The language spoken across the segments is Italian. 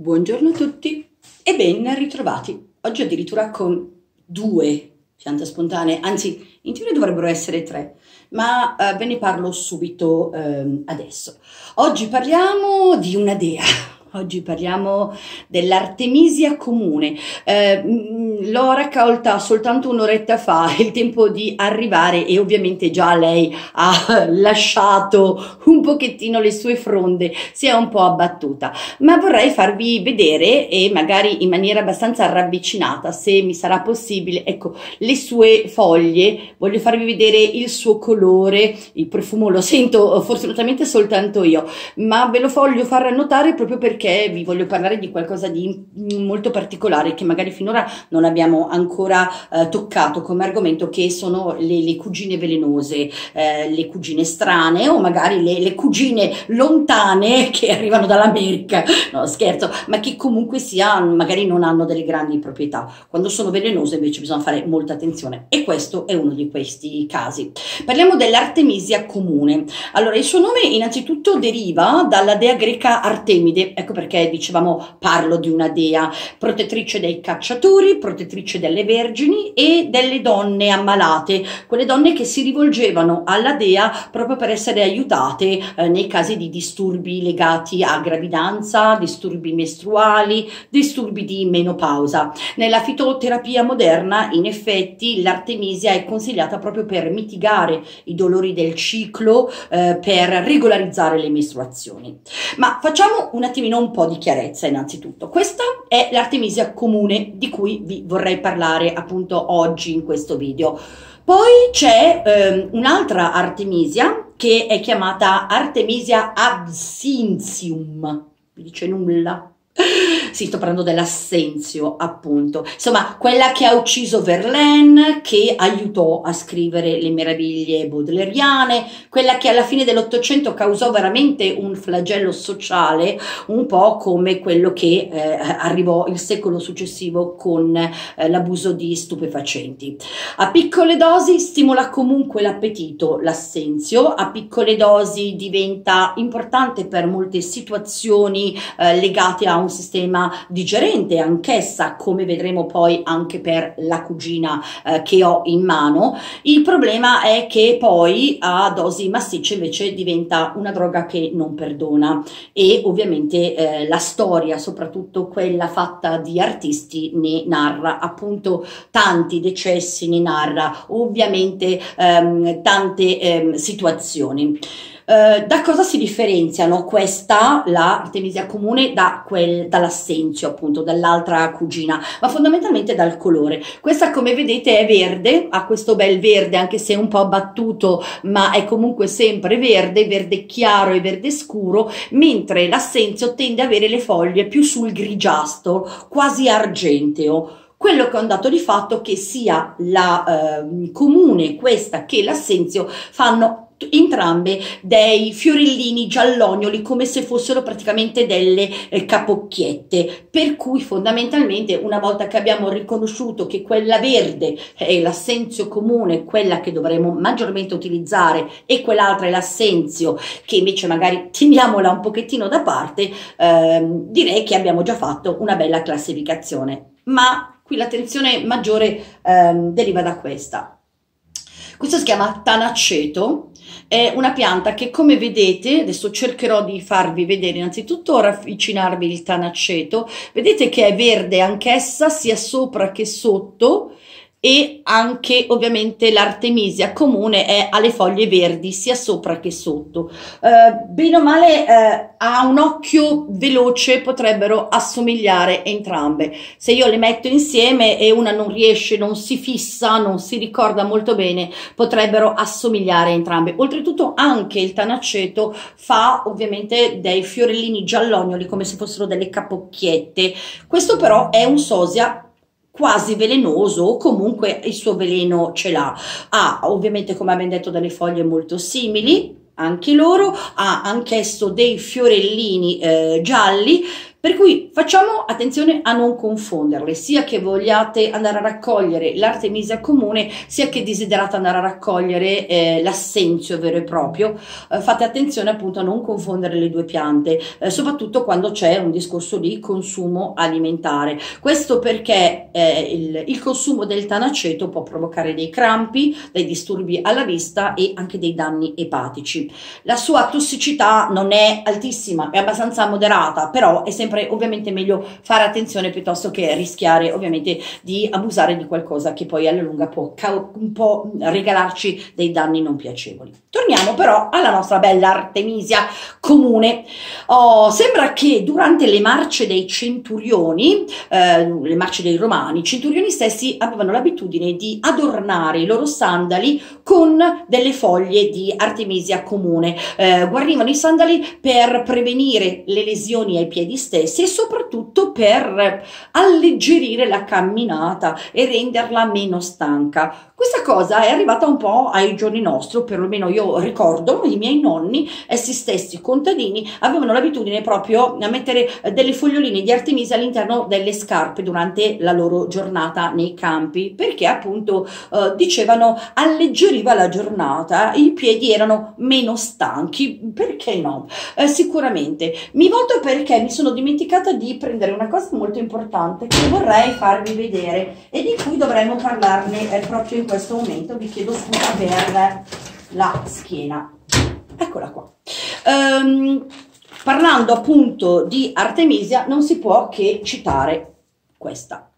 Buongiorno a tutti e ben ritrovati. Oggi addirittura con due piante spontanee, anzi in teoria dovrebbero essere tre, ma eh, ve ne parlo subito eh, adesso. Oggi parliamo di una dea. Oggi parliamo dell'Artemisia comune. Eh, l'ho raccolta soltanto un'oretta fa, il tempo di arrivare e ovviamente già lei ha lasciato un pochettino le sue fronde, si è un po' abbattuta, ma vorrei farvi vedere e magari in maniera abbastanza ravvicinata, se mi sarà possibile, ecco, le sue foglie, voglio farvi vedere il suo colore, il profumo lo sento fortunatamente soltanto io, ma ve lo voglio far notare proprio perché vi voglio parlare di qualcosa di molto particolare che magari finora non abbiamo ancora eh, toccato come argomento che sono le, le cugine velenose, eh, le cugine strane o magari le, le, cugine lontane che arrivano dall'America, no scherzo, ma che comunque sia magari non hanno delle grandi proprietà. Quando sono velenose invece bisogna fare molta attenzione e questo è uno di questi casi. Parliamo dell'Artemisia comune. Allora il suo nome innanzitutto deriva dalla dea greca Artemide, ecco perché dicevamo parlo di una dea, protettrice dei cacciatori, protettrice delle vergini e delle donne ammalate, quelle donne che si rivolgevano alla dea proprio per essere aiutate eh, nei casi di disturbi legati a gravidanza, disturbi mestruali, disturbi di menopausa. Nella fitoterapia moderna, in effetti, l'artemisia è consigliata proprio per mitigare i dolori del ciclo, eh, per regolarizzare le mestruazioni. Ma facciamo un attimino un po' di chiarezza innanzitutto. Questa è l'artemisia comune di cui vi vorrei parlare appunto oggi in questo video. Poi c'è ehm, un'altra artemisia che è chiamata Artemisia absinthium, vi dice nulla? Sì, sto parlando dell'assenzio, appunto. Insomma, quella che ha ucciso Verlaine, che aiutò a scrivere le meraviglie baudeleriane, quella che alla fine dell'Ottocento causò veramente un flagello sociale, un po' come quello che eh, arrivò il secolo successivo con eh, l'abuso di stupefacenti. A piccole dosi stimola comunque l'appetito, l'assenzio, a piccole dosi diventa importante per molte situazioni eh, legate a un sistema digerente anch'essa, come vedremo poi anche per la cugina eh, che ho in mano. Il problema è che poi a dosi massicce invece diventa una droga che non perdona e ovviamente eh, la storia, soprattutto quella fatta di artisti, ne narra appunto tanti decessi, ne narra ovviamente ehm, tante ehm, situazioni. Eh, da cosa si differenziano questa, la artemisia comune, da quel, dall'assenzio appunto, dall'altra cugina? Ma fondamentalmente dal colore. Questa come vedete è verde, ha questo bel verde anche se un po' abbattuto, ma è comunque sempre verde, verde chiaro e verde scuro, mentre l'assenzio tende ad avere le foglie più sul grigiastro, quasi argenteo quello che è un dato di fatto che sia la eh, comune questa che l'assenzio fanno entrambe dei fiorellini giallognoli come se fossero praticamente delle eh, capocchiette. Per cui fondamentalmente una volta che abbiamo riconosciuto che quella verde è l'assenzio comune quella che dovremmo maggiormente utilizzare e quell'altra è l'assenzio che invece magari teniamola un pochettino da parte ehm, direi che abbiamo già fatto una bella classificazione. Ma qui l'attenzione maggiore ehm, deriva da questa questo si chiama tanaceto, è una pianta che come vedete, adesso cercherò di farvi vedere innanzitutto ravvicinarvi il tanaceto, vedete che è verde anch'essa sia sopra che sotto e anche ovviamente l'artemisia comune è alle foglie verdi sia sopra che sotto. Eh, bene o male eh, a un occhio veloce potrebbero assomigliare entrambe. Se io le metto insieme e una non riesce non si fissa non si ricorda molto bene potrebbero assomigliare entrambe. Oltretutto anche il tanaceto fa ovviamente dei fiorellini giallognoli come se fossero delle capocchiette. Questo però è un sosia quasi velenoso o comunque il suo veleno ce l'ha. Ha ovviamente come abbiamo detto delle foglie molto simili, anche loro, ha anch'esso dei fiorellini eh, gialli, Per cui facciamo attenzione a non confonderle, sia che vogliate andare a raccogliere l'artemisia comune, sia che desiderate andare a raccogliere eh, l'assenzio vero e proprio. Eh, fate attenzione appunto a non confondere le due piante, eh, soprattutto quando c'è un discorso di consumo alimentare. Questo perché eh, il, il consumo del tanaceto può provocare dei crampi, dei disturbi alla vista e anche dei danni epatici. La sua tossicità non è altissima, è abbastanza moderata, però è sempre sempre ovviamente meglio fare attenzione piuttosto che rischiare ovviamente di abusare di qualcosa che poi alla lunga può un po' regalarci dei danni non piacevoli. Torniamo però alla nostra bella Artemisia comune. Oh, sembra che durante le marce dei centurioni, eh, le marce dei romani, i centurioni stessi avevano l'abitudine di adornare i loro sandali con delle foglie di Artemisia comune. Eh, guarnivano i sandali per prevenire le lesioni ai piedi stessi stessi e soprattutto per alleggerire la camminata e renderla meno stanca. Questa cosa è arrivata un po' ai giorni nostri, o perlomeno io ricordo, i miei nonni, essi stessi contadini, avevano l'abitudine proprio a mettere delle foglioline di Artemisia all'interno delle scarpe durante la loro giornata nei campi, perché appunto eh, dicevano alleggeriva la giornata, i piedi erano meno stanchi, perché no? Eh, sicuramente. Mi volto perché mi sono dimenticata di prendere una cosa molto importante che vorrei farvi vedere e di cui dovremmo parlarne eh, proprio in questo momento vi chiedo scusa per la schiena. Eccola qua. Um, parlando appunto di Artemisia non si può che citare questa.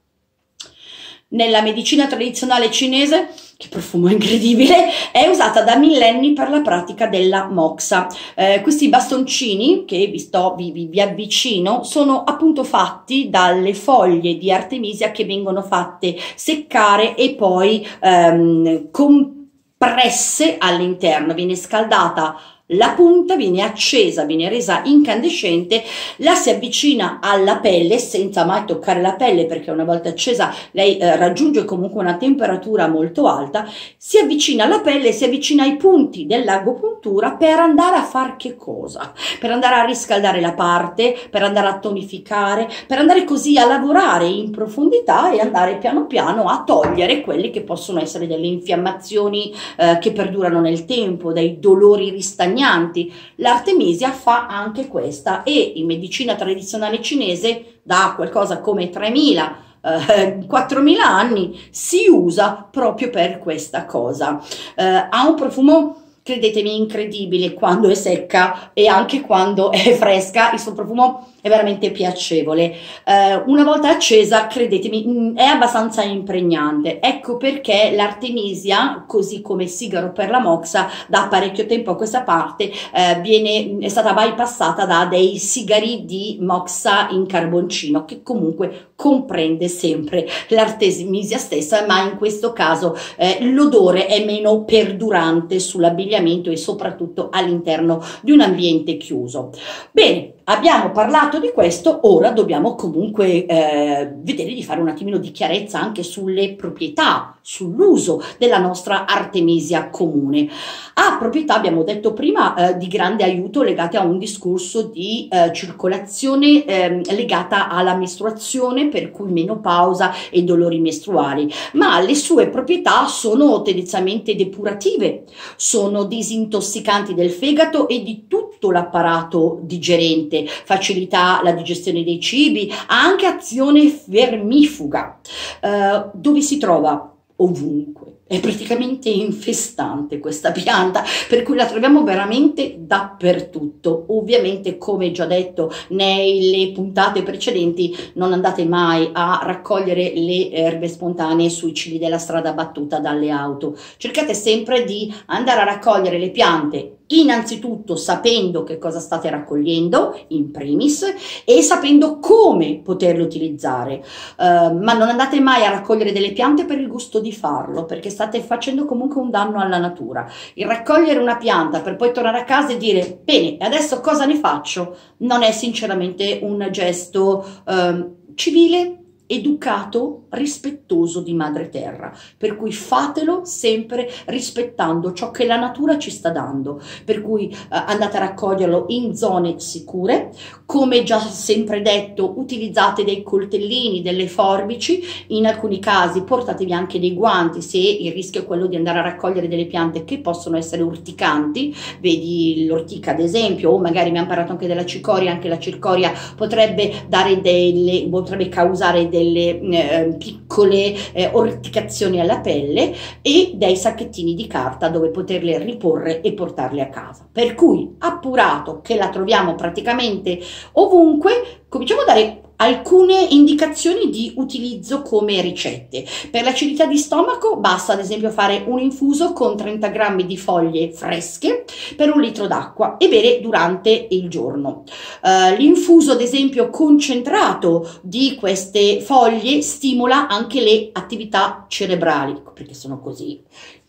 Nella medicina tradizionale cinese, che profumo incredibile, è usata da millenni per la pratica della moxa. Eh, questi bastoncini che vi, sto, vi, vi, vi, avvicino sono appunto fatti dalle foglie di artemisia che vengono fatte seccare e poi ehm, compresse all'interno, viene scaldata la punta viene accesa, viene resa incandescente, la si avvicina alla pelle senza mai toccare la pelle perché una volta accesa lei eh, raggiunge comunque una temperatura molto alta, si avvicina alla pelle, si avvicina ai punti dell'agopuntura per andare a fare che cosa? Per andare a riscaldare la parte, per andare a tonificare, per andare così a lavorare in profondità e andare piano piano a togliere quelli che possono essere delle infiammazioni eh, che perdurano nel tempo, dei dolori ristagnanti insegnanti. L'artemisia fa anche questa e in medicina tradizionale cinese da qualcosa come 3000 eh, 4.000 anni si usa proprio per questa cosa. Eh, ha un profumo credetemi incredibile quando è secca e anche quando è fresca il suo profumo è veramente piacevole. Eh, una volta accesa, credetemi, mm, è abbastanza impregnante. Ecco perché l'artemisia, così come il sigaro per la moxa, da parecchio tempo a questa parte eh, viene, è stata bypassata da dei sigari di moxa in carboncino, che comunque comprende sempre l'artemisia stessa, ma in questo caso eh, l'odore è meno perdurante sull'abbigliamento e soprattutto all'interno di un ambiente chiuso. Bene, Abbiamo parlato di questo, ora dobbiamo comunque eh, vedere di fare un attimino di chiarezza anche sulle proprietà, sull'uso della nostra artemisia comune. Ha proprietà, abbiamo detto prima, eh, di grande aiuto legate a un discorso di eh, circolazione ehm, legata alla mestruazione, per cui menopausa e dolori mestruali, ma le sue proprietà sono tendenzialmente depurative, sono disintossicanti del fegato e di tutto l'apparato digerente facilità la digestione dei cibi, ha anche azione fermifuga. Uh, dove si trova? Ovunque. È praticamente infestante questa pianta, per cui la troviamo veramente dappertutto. Ovviamente, come già detto nelle puntate precedenti, non andate mai a raccogliere le erbe spontanee sui cibi della strada battuta dalle auto. Cercate sempre di andare a raccogliere le piante innanzitutto sapendo che cosa state raccogliendo in primis e sapendo come poterle utilizzare, uh, ma non andate mai a raccogliere delle piante per il gusto di farlo, perché state facendo comunque un danno alla natura. Il raccogliere una pianta per poi tornare a casa e dire bene, adesso cosa ne faccio? Non è sinceramente un gesto uh, civile educato, rispettoso di madre terra, per cui fatelo sempre rispettando ciò che la natura ci sta dando, per cui eh, andate a raccoglierlo in zone sicure, come già sempre detto utilizzate dei coltellini, delle forbici, in alcuni casi portatevi anche dei guanti se il rischio è quello di andare a raccogliere delle piante che possono essere urticanti, vedi l'ortica ad esempio, o magari mi hanno parlato anche della cicoria, anche la cicoria potrebbe dare delle, potrebbe causare delle eh, piccole eh, orticazioni alla pelle e dei sacchettini di carta dove poterle riporre e portarle a casa. Per cui appurato che la troviamo praticamente ovunque, cominciamo a dare alcune indicazioni di utilizzo come ricette. Per l'acidità di stomaco basta ad esempio fare un infuso con 30 grammi di foglie fresche per un litro d'acqua e bere durante il giorno. Uh, l'infuso ad esempio concentrato di queste foglie stimola anche le attività cerebrali perché sono così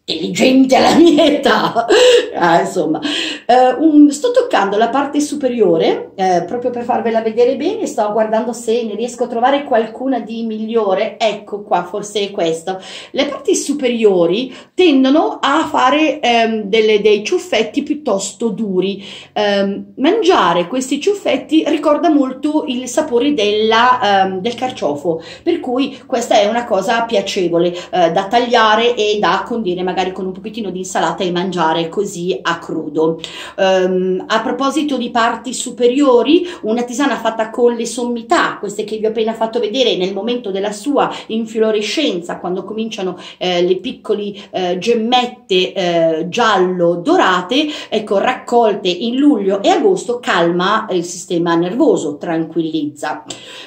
intelligente alla mia età. Ah, insomma, eh, un, sto toccando la parte superiore eh, proprio per farvela vedere bene. Sto guardando se ne riesco a trovare qualcuna di migliore. Ecco qua, forse è questo. Le parti superiori tendono a fare ehm, delle, dei ciuffetti piuttosto duri. Eh, mangiare questi ciuffetti ricorda molto il sapore della, ehm, del carciofo, per cui questa è una cosa piacevole eh, da tagliare e da condire magari con un pochettino di insalata e mangiare così a crudo. Um, a proposito di parti superiori, una tisana fatta con le sommità, queste che vi ho appena fatto vedere nel momento della sua inflorescenza, quando cominciano eh, le piccole eh, gemmette eh, giallo dorate, ecco, raccolte in luglio e agosto, calma il sistema nervoso, tranquillizza.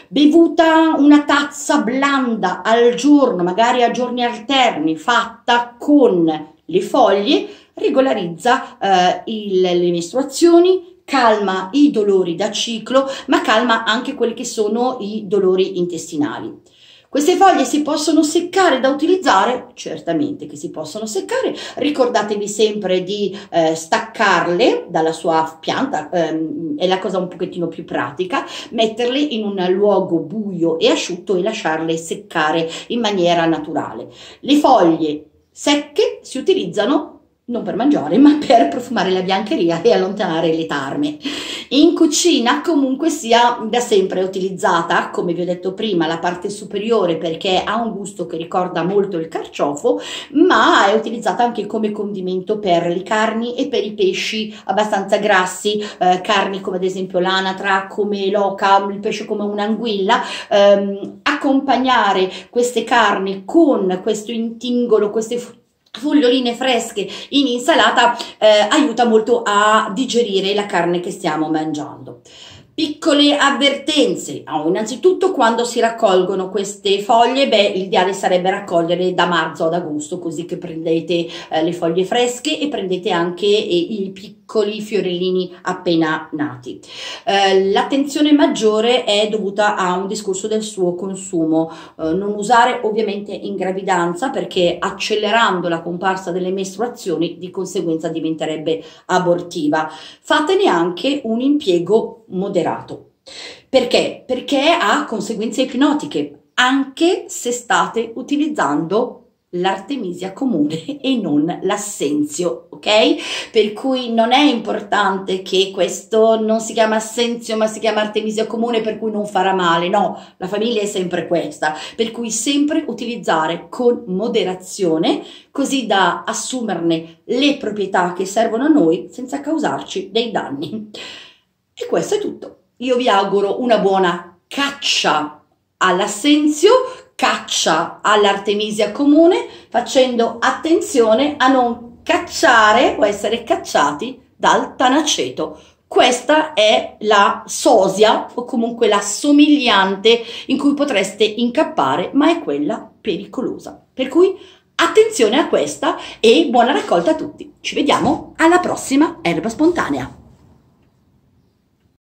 Bevuta una tazza blanda al giorno, magari a giorni alterni, fatta con le foglie regolarizza eh, il, le mestruazioni, calma i dolori da ciclo, ma calma anche quelli che sono i dolori intestinali. Queste foglie si possono seccare da utilizzare? Certamente che si possono seccare. Ricordatevi sempre di eh, staccarle dalla sua pianta, ehm, è la cosa un pochettino più pratica, metterle in un luogo buio e asciutto e lasciarle seccare in maniera naturale. Le foglie secche si utilizzano non per mangiare, ma per profumare la biancheria e allontanare le tarme. In cucina comunque sia da sempre utilizzata, come vi ho detto prima, la parte superiore perché ha un gusto che ricorda molto il carciofo, ma è utilizzata anche come condimento per le carni e per i pesci abbastanza grassi, eh, carni come ad esempio l'anatra, come l'oca, il pesce come un'anguilla, ehm, accompagnare queste carni con questo intingolo, queste foglioline fresche in insalata eh, aiuta molto a digerire la carne che stiamo mangiando. Piccole avvertenze. Oh, innanzitutto quando si raccolgono queste foglie, beh, l'ideale sarebbe raccogliere da marzo ad agosto, così che prendete eh, le foglie fresche e prendete anche eh, i piccoli fiorellini appena nati. Eh, l'attenzione maggiore è dovuta a un discorso del suo consumo. Eh, non usare ovviamente in gravidanza perché accelerando la comparsa delle mestruazioni di conseguenza diventerebbe abortiva. Fatene anche un impiego moderato. Perché? Perché ha conseguenze ipnotiche, anche se state utilizzando l'artemisia comune e non l'assenzio, ok? Per cui non è importante che questo non si chiama assenzio ma si chiama artemisia comune per cui non farà male, no, la famiglia è sempre questa, per cui sempre utilizzare con moderazione così da assumerne le proprietà che servono a noi senza causarci dei danni. E questo è tutto. Io vi auguro una buona caccia all'assenzio, caccia all'artemisia comune, facendo attenzione a non cacciare o essere cacciati dal tanaceto. Questa è la sosia o comunque la somigliante in cui potreste incappare, ma è quella pericolosa. Per cui attenzione a questa e buona raccolta a tutti. Ci vediamo alla prossima erba spontanea.